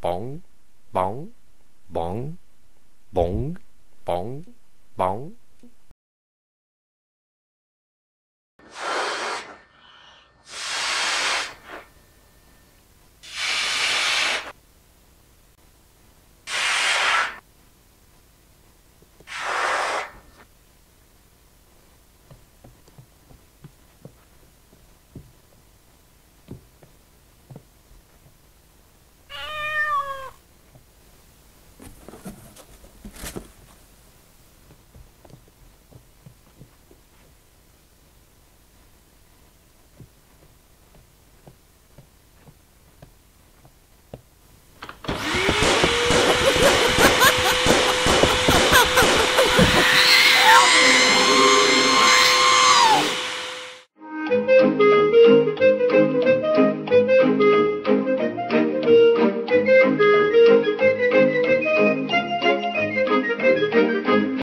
bong, bong, bong, bong, bong, bong.